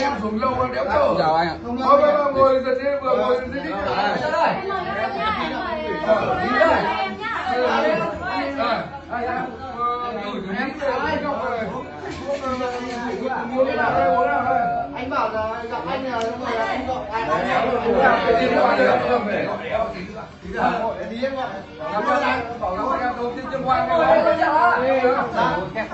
em xuống lâu nó đéo cửa. chào anh ạ Thôi thôi ngồi dần đi vừa ngồi dần đi. Anh bảo anh là lúc này là anh gọi anh Cái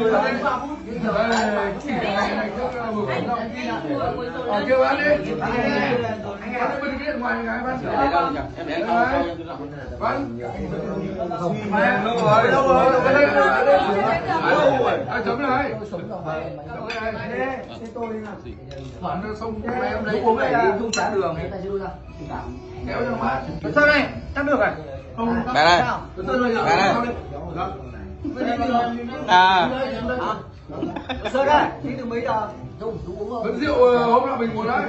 gì đó đi anh. Cảm ơn anh này. bán đi. Bán bên kia ngoài cái bán. Để đâu nhỉ? em để em không không Bán. Lâu rồi, lâu rồi, lâu rồi. Lâu rồi. À, chấm này. Chấm này. Bán nó xong em lấy uống này không chung đường. Kéo cho mát. sao đây chắc được à không Bé Này. Bé à sơ đây đi từ mấy giờ Vẫn rượu ờ, hôm nào mình muốn đấy.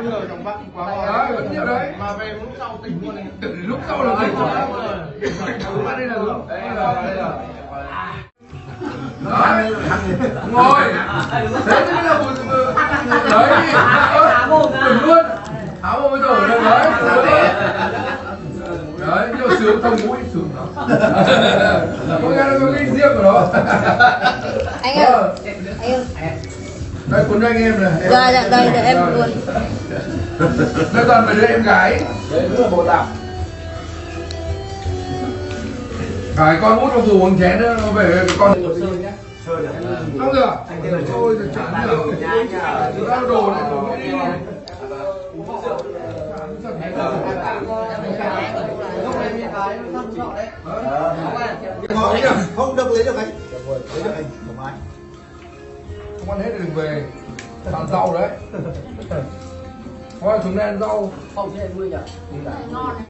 Đấy, vẫn rượu đấy. mà về lúc sau tỉnh luôn này Lúc sau là gì? Bắt đây là rượu. Đấy là đây là. Đấy. Ngồi. Thế mới là một đấy. Ơ, luôn. Áo mồm bây giờ đấy. Đấy. Đấy, mà sướng thông mũi sướng lắm. Có cái nó có cái riêng của nó. anh ơi Ờ, anh ơi Đây cuốn cho anh em này. Em- Rồi, dạ, đây, để em cuốn. Đây toàn phải đưa em gái. đấy nữa là bộ tạp Cái con út nó dù uống chén nữa, nó về con Không được. Thôi thì chán được. Chúng ta đồ này đồ đi. lúc này mi cái thăm họ đấy Ngồi nhỉ? Không được lấy được anh lấy được anh không ai Không ăn hết thì đừng về. Làm rau đấy. Thôi chúng ta ăn rau. không thế nuôi nhỉ ngon